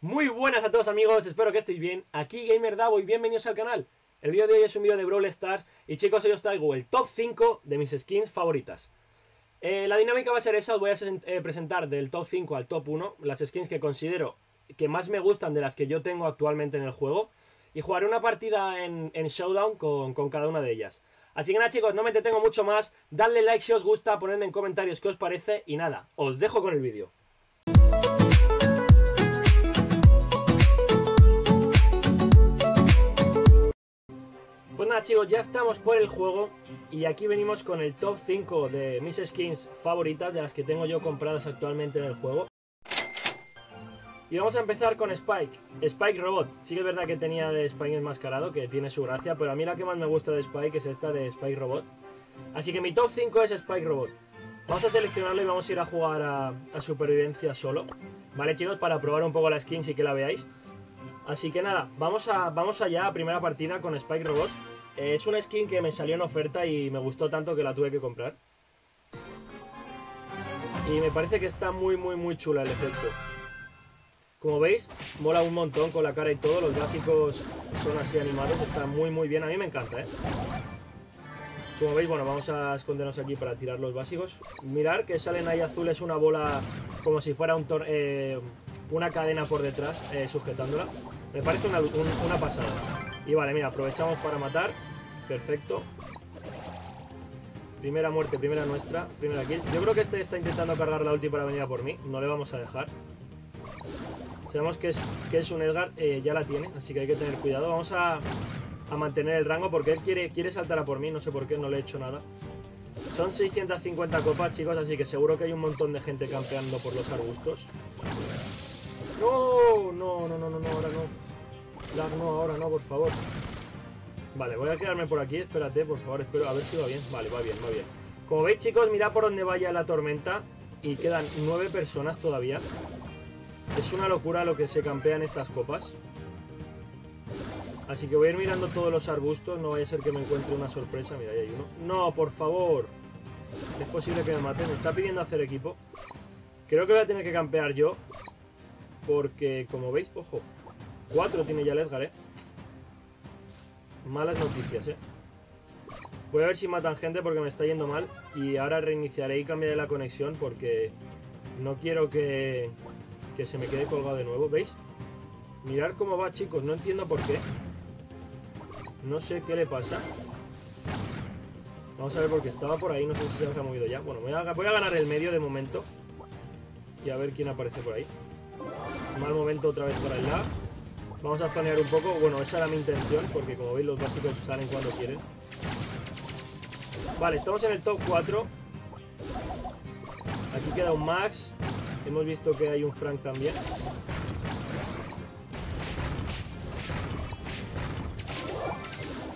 Muy buenas a todos amigos, espero que estéis bien. Aquí Gamer Davo y bienvenidos al canal. El vídeo de hoy es un vídeo de Brawl Stars y chicos, hoy os traigo el top 5 de mis skins favoritas. Eh, la dinámica va a ser esa, os voy a eh, presentar del top 5 al top 1 las skins que considero que más me gustan de las que yo tengo actualmente en el juego y jugaré una partida en, Showdown con, con cada una de ellas. Así que nada chicos, no me detengo mucho más, dadle like si os gusta, ponedme en comentarios qué os parece y nada, os dejo con el vídeo. Chicos, ya estamos por el juego y aquí venimos con el top 5 de mis skins favoritas, de las que tengo yo compradas actualmente en el juego. Y vamos a empezar con Spike, Spike Robot. Sí que es verdad que tenía de Spike enmascarado, que tiene su gracia, pero a mí la que más me gusta de Spike es esta de Spike Robot. Así que mi top 5 es Spike Robot. Vamos a seleccionarlo y vamos a ir a jugar a, supervivencia solo. Vale chicos, para probar un poco la skin y que la veáis. Así que nada, vamos, a, vamos allá a primera partida con Spike Robot. Es una skin que me salió en oferta y me gustó tanto que la tuve que comprar. Y me parece que está muy, muy, muy chula el efecto. Como veis, mola un montón con la cara y todo. Los básicos son así animados. Está muy, muy bien. A mí me encanta, ¿eh? Como veis, bueno, vamos a escondernos aquí para tirar los básicos. Mirar que salen ahí azules una bola como si fuera un eh, una cadena por detrás eh, sujetándola. Me parece una, pasada. Y vale, mira, aprovechamos para matar. Perfecto. Primera muerte, primera nuestra, primera kill. Yo creo que este está intentando cargar la ulti para venir a por mí. No le vamos a dejar. Sabemos que es, que es un Edgar, eh, ya la tiene, así que hay que tener cuidado. Vamos a, a mantener el rango porque él quiere, quiere saltar a por mí, no sé por qué, no le he hecho nada. Son 650 copas, chicos, así que seguro que hay un montón de gente campeando por los arbustos. No, no, no, no, no, no, ahora no. No, ahora no, por favor. Vale, voy a quedarme por aquí, espérate, por favor, espero a ver si va bien. Vale, va bien, va bien. Como veis, chicos, mirad por dónde vaya la tormenta. Y quedan nueve personas todavía. Es una locura lo que se campean estas copas. Así que voy a ir mirando todos los arbustos. No vaya a ser que me encuentre una sorpresa. Mira, ahí hay uno. No, por favor. Es posible que me maten. Me está pidiendo hacer equipo. Creo que voy a tener que campear yo. Porque, como veis, ojo. Cuatro tiene ya el Edgar, ¿eh? Malas noticias, ¿eh? Voy a ver si matan gente porque me está yendo mal. Y ahora reiniciaré y cambiaré la conexión porque no quiero que, que se me quede colgado de nuevo. ¿Veis? Mirar cómo va, chicos. No entiendo por qué. No sé qué le pasa. Vamos a ver porque estaba por ahí, no sé si se ha movido ya. Bueno, voy a, ganar el medio de momento. Y a ver quién aparece por ahí. Mal momento otra vez para el lado. Vamos a zonear un poco. Bueno, esa era mi intención, porque como veis los básicos salen cuando quieren. Vale, estamos en el top 4. Aquí queda un Max. Hemos visto que hay un Frank también.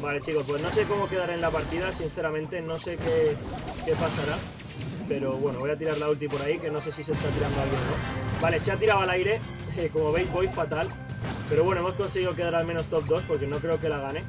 Vale, chicos, pues no sé cómo quedará en la partida, sinceramente, no sé qué, pasará. Pero bueno, voy a tirar la ulti por ahí, que no sé si se está tirando alguien no. Vale, se ha tirado al aire, como veis voy fatal. Pero bueno, hemos conseguido quedar al menos top 2, porque no creo que la gane.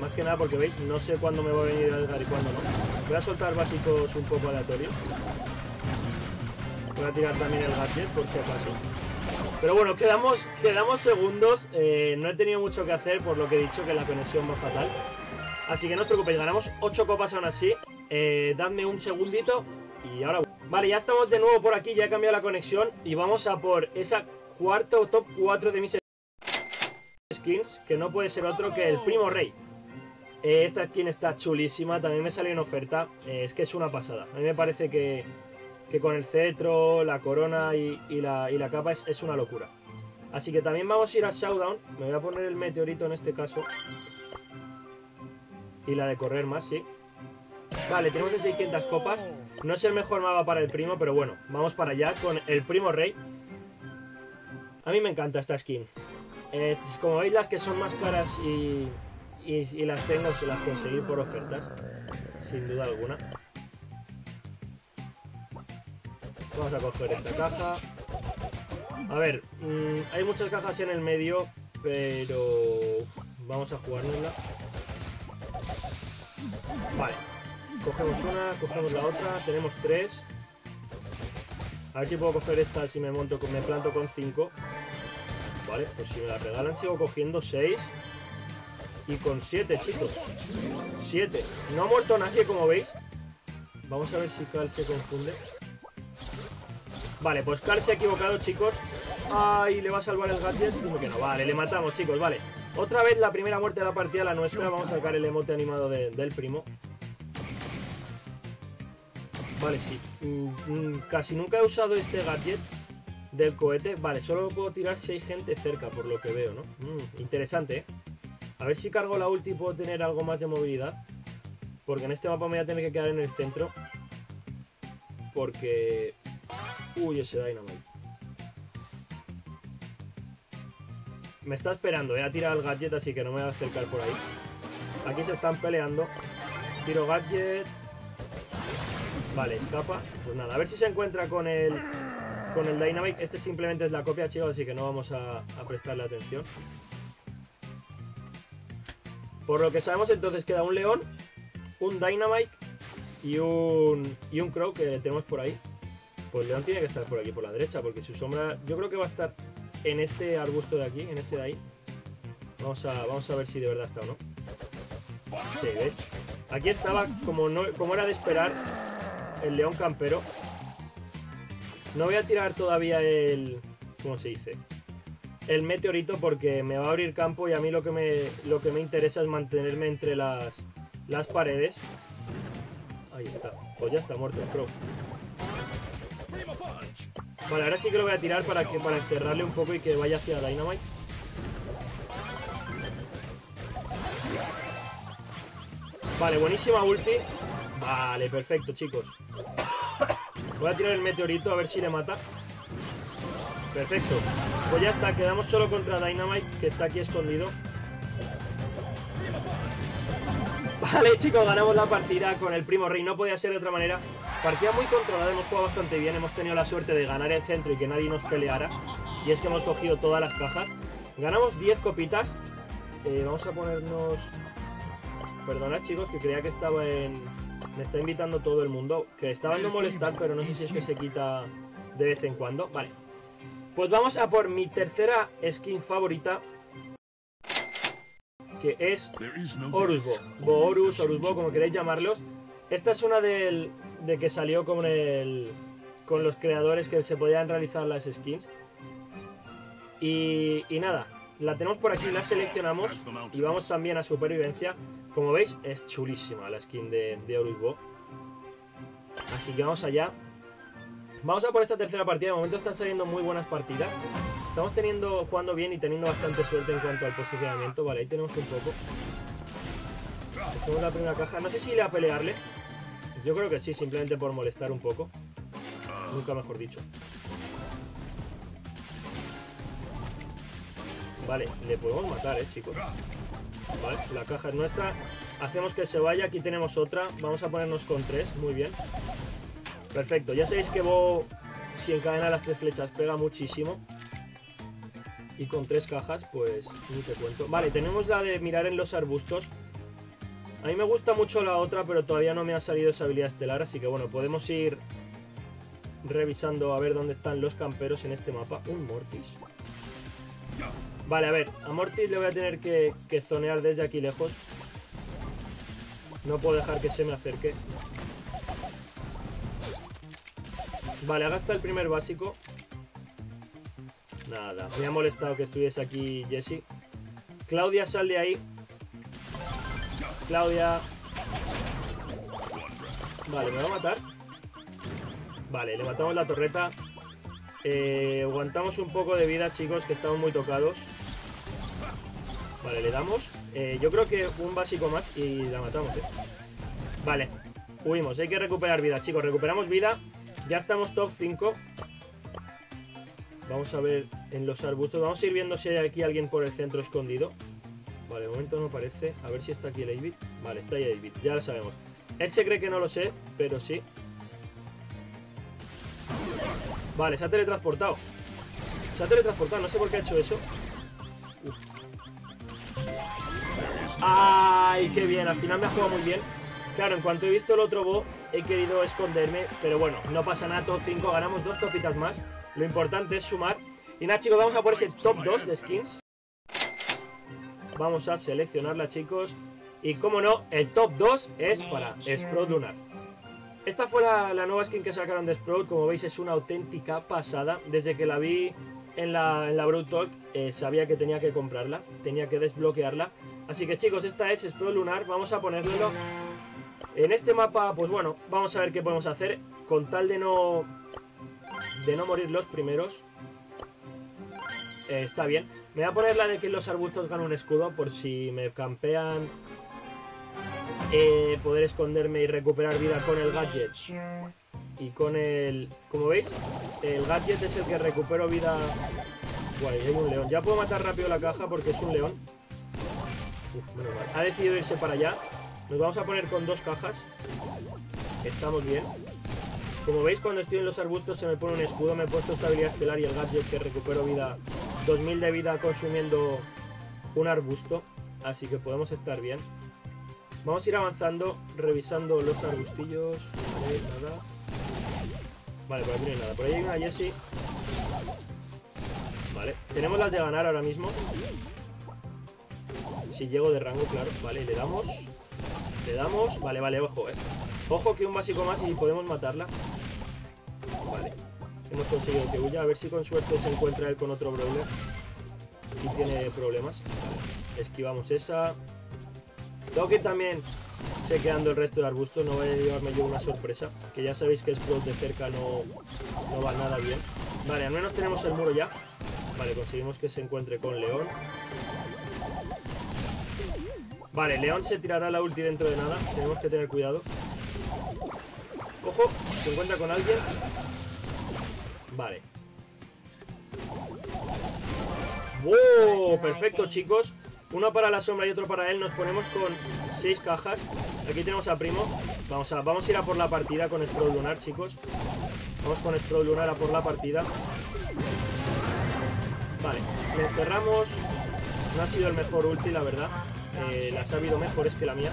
Más que nada porque veis, no sé cuándo me va a venir Edgar y cuándo no. Voy a soltar básicos un poco aleatorios. Voy a tirar también el gadget, por si acaso. Pero bueno, quedamos, quedamos segundos. Eh, no he tenido mucho que hacer por lo que he dicho, que la conexión va fatal. Así que no os preocupéis, ganamos 8 copas aún así. Eh, dadme un segundito y ahora... Vale, ya estamos de nuevo por aquí, ya he cambiado la conexión. Y vamos a por esa cuarto top 4 de mis que no puede ser otro que el Primo Rey. Eh, esta skin está chulísima, también me salió en oferta. es que es una pasada. A mí me parece que que con el cetro, la corona y, la, capa es, una locura. Así que también vamos a ir a Showdown. Me voy a poner el meteorito en este caso. Y la de correr más, sí. Vale, tenemos en 600 copas. No es el mejor mapa para el primo, pero bueno, vamos para allá con el primo rey. A mí me encanta esta skin. Como veis, las que son más caras y, y las tengo, se las conseguí por ofertas. Sin duda alguna. Vamos a coger esta caja. A ver, mm, hay muchas cajas en el medio, pero vamos a jugárnosla. Vale, cogemos una, cogemos la otra, tenemos tres. A ver si puedo coger esta si me monto, me planto con cinco. Vale, pues si me la regalan sigo cogiendo 6. Y con 7, chicos. 7. No ha muerto nadie, como veis. Vamos a ver si Cal se confunde. Vale, pues Cal se ha equivocado, chicos. Ay, le va a salvar el gadget. Dime que no. Vale, le matamos, chicos, vale. Otra vez la primera muerte de la partida, la nuestra. Vamos a sacar el emote animado del primo. Vale, sí. Mm, mm, casi nunca he usado este gadget del cohete. Vale, solo lo puedo tirar si hay gente cerca, por lo que veo, ¿no? Mm, interesante, ¿eh? A ver si cargo la ulti y puedo tener algo más de movilidad. Porque en este mapa me voy a tener que quedar en el centro. Porque... Uy, ese Dynamite. Me está esperando, eh. Ha tirado el gadget, así que no me voy a acercar por ahí. Aquí se están peleando. Tiro gadget. Vale, escapa. Pues nada, a ver si se encuentra con el... Con el Dynamite. Este simplemente es la copia, chicos, así que no vamos a prestarle atención. Por lo que sabemos entonces queda un león, un dynamite y un, y un crow que tenemos por ahí. Pues león tiene que estar por aquí, por la derecha, porque su sombra yo creo que va a estar en este arbusto de aquí, en ese de ahí. Vamos a, vamos a ver si de verdad está o no. Sí, ¿ves? Aquí estaba, como, no, como era de esperar, el león campero. No voy a tirar todavía el... ¿Cómo se dice? el meteorito porque me va a abrir campo y a mí lo que me, lo que me interesa es mantenerme entre las, las paredes. Ahí está. Pues ya está muerto el Crow. Vale, ahora sí que lo voy a tirar para, que, para encerrarle un poco y que vaya hacia Dynamite. Vale, buenísima ulti. Vale, perfecto, chicos. Voy a tirar el meteorito a ver si le mata. Perfecto. Pues ya está, quedamos solo contra Dynamite, que está aquí escondido. Vale, chicos, ganamos la partida con el Primo Rey. No podía ser de otra manera. Partida muy controlada, hemos jugado bastante bien. Hemos tenido la suerte de ganar el centro y que nadie nos peleara. Y es que hemos cogido todas las cajas. Ganamos 10 copitas. Eh, vamos a ponernos... Perdonad, chicos, que creía que estaba en... Me está invitando todo el mundo. Que estaba en no molestar, pero no sé si es que se quita de vez en cuando. Vale. Pues vamos a por mi tercera skin favorita. Que es Orusbo. Boorus, Orusbo, como queréis llamarlos. Esta es una del, de que salió con el con los creadores que se podían realizar las skins. Y, y, nada, la tenemos por aquí, la seleccionamos y vamos también a supervivencia. Como veis, es chulísima la skin de, de Orusbo. Así que vamos allá. Vamos a por esta tercera partida. De momento están saliendo muy buenas partidas. Estamos teniendo, jugando bien y teniendo bastante suerte en cuanto al posicionamiento. Vale, ahí tenemos un poco. Tenemos la primera caja. No sé si ir a pelearle. Yo creo que sí, simplemente por molestar un poco. Nunca mejor dicho. Vale, le podemos matar, eh, chicos. Vale, la caja es nuestra. Hacemos que se vaya. Aquí tenemos otra. Vamos a ponernos con tres. Muy bien. Perfecto, ya sabéis que Bo, si encadena las tres flechas, pega muchísimo. Y con tres cajas, pues ni te cuento. Vale, tenemos la de mirar en los arbustos. A mí me gusta mucho la otra, pero todavía no me ha salido esa habilidad estelar. Así que bueno, podemos ir revisando a ver dónde están los camperos en este mapa. Un Mortis. Vale, a ver, a Mortis le voy a tener que, que zonear desde aquí lejos. No puedo dejar que se me acerque. Vale, ha gastado el primer básico. Nada, me ha molestado que estuviese aquí Jesse. Claudia, sal de ahí. Claudia. Vale, ¿me va a matar? Vale, le matamos la torreta. Eh, aguantamos un poco de vida, chicos, que estamos muy tocados. Vale, le damos. Eh, yo creo que un básico más y la matamos, ¿eh? Vale, huimos. Hay que recuperar vida, chicos. Recuperamos vida. Ya estamos top 5. Vamos a ver en los arbustos. Vamos a ir viendo si hay aquí alguien por el centro escondido. Vale, de momento no parece. A ver si está aquí el 8 Vale, está ahí el Ya lo sabemos. Él se cree que no lo sé, pero sí. Vale, se ha teletransportado. Se ha teletransportado. No sé por qué ha hecho eso. ¡Ay, qué bien! Al final me ha jugado muy bien. Claro, en cuanto he visto el otro bo, he querido esconderme, pero bueno, no pasa nada, top 5, ganamos dos copitas más. Lo importante es sumar. Y nada, chicos, vamos a por ese top 2 de skins. Vamos a seleccionarla, chicos. Y como no, el top 2 es para Sprout Lunar. Esta fue la, nueva skin que sacaron de Sprout. Como veis, es una auténtica pasada. Desde que la vi en la, en la Talk, eh, sabía que tenía que comprarla. Tenía que desbloquearla. Así que, chicos, esta es Sprout Lunar. Vamos a ponerlo en este mapa. Pues bueno, vamos a ver qué podemos hacer. Con tal de no, de no morir los primeros. Eh, está bien. Me voy a poner la de que los arbustos ganan un escudo por si me campean. Eh, poder esconderme y recuperar vida con el gadget. Y con el... Como veis, el gadget es el que recupero vida... Guay, hay un león. Ya puedo matar rápido la caja porque es un león. Ha decidido irse para allá. Nos vamos a poner con dos cajas. Estamos bien. Como veis, cuando estoy en los arbustos se me pone un escudo. Me he puesto estabilidad estelar y el gadget que recupero vida 2000 de vida consumiendo un arbusto, así que podemos estar bien. Vamos a ir avanzando, revisando los arbustillos. Vale, nada. Vale, por aquí no hay nada. Por ahí hay una Jessie. Vale, tenemos las de ganar ahora mismo. Si llego de rango, claro. Vale, le damos. Le damos. Vale, vale, ojo, eh. Ojo que un básico más y podemos matarla. Vale. Hemos conseguido que huya. A ver si con suerte se encuentra él con otro brawler. Y tiene problemas. Esquivamos esa. Tengo que también quedando el resto del arbusto. No voy a llevarme yo una sorpresa. Que ya sabéis que Sprout de cerca no, no va nada bien. Vale, al menos tenemos el muro ya. Vale, conseguimos que se encuentre con León. Vale, León se tirará la ulti dentro de nada. Tenemos que tener cuidado. Ojo, se encuentra con alguien. Vale. ¡Wow! Perfecto, chicos. Uno para la sombra y otro para él. Nos ponemos con seis cajas. Aquí tenemos a Primo. Vamos a, vamos a ir a por la partida con Sprout Lunar, chicos. Vamos con Sprout Lunar a por la partida. Vale, le cerramos. No ha sido el mejor ulti, la verdad. Eh, las ha habido mejores que la mía.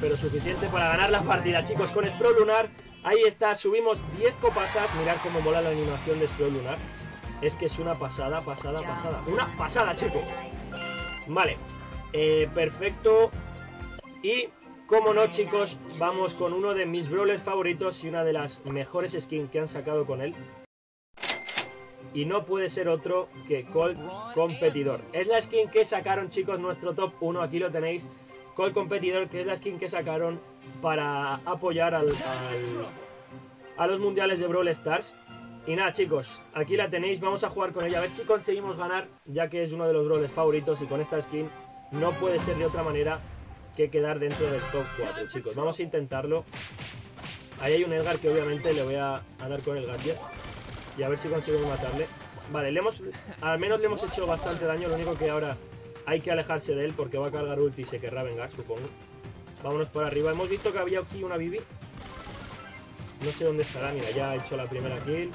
Pero suficiente para ganar la partida, chicos. Con Sprout Lunar Ahí está, subimos 10 copazas. Mirad cómo mola la animación de Explode Lunar. Es que es una pasada, pasada, pasada. Una pasada, chicos. Vale. Eh, perfecto. Y, como no, chicos, vamos con uno de mis brawlers favoritos y una de las mejores skins que han sacado con él. Y no puede ser otro que Colt Competidor. Es la skin que sacaron, chicos, nuestro top 1. Aquí lo tenéis. Colt Competidor, que es la skin que sacaron para apoyar al, a los mundiales de Brawl Stars. Y nada, chicos, aquí la tenéis. Vamos a jugar con ella, a ver si conseguimos ganar, ya que es uno de los brawlers favoritos. Y con esta skin no puede ser de otra manera que quedar dentro del top 4, chicos. Vamos a intentarlo. Ahí hay un Edgar que obviamente le voy a, dar con el gadget. Y a ver si conseguimos matarle. Vale, le hemos, al menos le hemos hecho bastante daño. Lo único que ahora hay que alejarse de él porque va a cargar ulti y se querrá vengar, supongo. Vámonos por arriba. Hemos visto que había aquí una Bibi. No sé dónde estará. Mira, ya ha hecho la primera kill.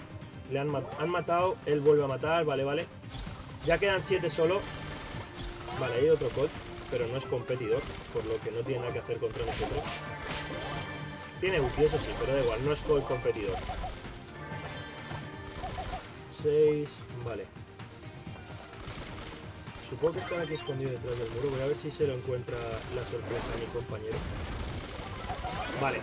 Le han, han matado. Él vuelve a matar. Vale, vale. Ya quedan 7 solo. Vale, hay otro Colt. Pero no es competidor. Por lo que no tiene nada que hacer contra nosotros. Tiene ulti, eso sí, pero da igual. No es Colt competidor. 6. Vale. Supongo que están aquí escondido detrás del muro. Voy a ver si se lo encuentra la sorpresa a mi compañero. Vale.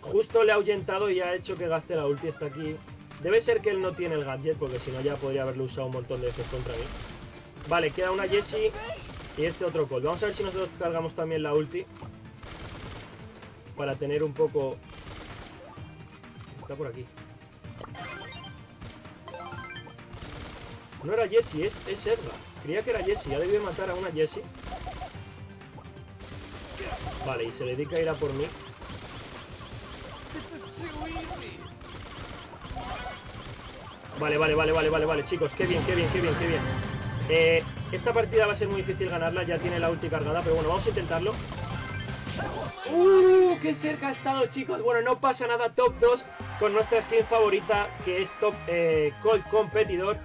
Justo le ha ahuyentado y ha hecho que gaste la ulti. Está aquí. Debe ser que él no tiene el gadget, porque si no ya podría haberlo usado un montón de veces contra mí. Vale, queda una Jessie y este otro Colt. Vamos a ver si nosotros cargamos también la ulti. Para tener un poco... Está por aquí. No era Jessie, es, es Edgar. Creía que era Jessie, ya debí matar a una Jessie. Vale, y se dedica a ir a por mí. Vale, vale, vale, vale, vale, vale, chicos, qué bien, qué bien, qué bien, qué bien. Eh, esta partida va a ser muy difícil ganarla, ya tiene la ulti cargada, pero bueno, vamos a intentarlo. ¡Uh! ¡Qué cerca ha estado, chicos! Bueno, no pasa nada, top 2 con nuestra skin favorita, que es Top eh, Cold Competidor.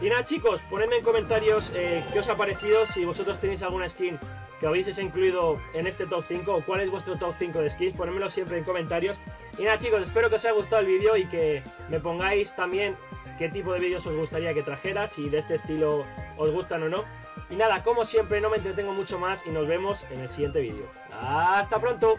Y nada chicos, ponedme en comentarios eh, qué os ha parecido, si vosotros tenéis alguna skin que habéis incluido en este top 5 o cuál es vuestro top 5 de skins, ponedmelo siempre en comentarios. Y nada chicos, espero que os haya gustado el vídeo y que me pongáis también qué tipo de vídeos os gustaría que trajera, si de este estilo os gustan o no. Y nada, como siempre, no me entretengo mucho más y nos vemos en el siguiente vídeo. ¡Hasta pronto!